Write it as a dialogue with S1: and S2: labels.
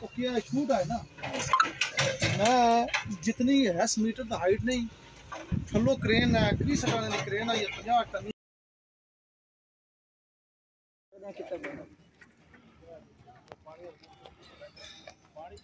S1: वो क्या छूट है ना। मैं जितनी है मीटर तो हाइट नहीं थलो क्रेन है क्री सटाने की क्रेन है पाँह 50 टन पानी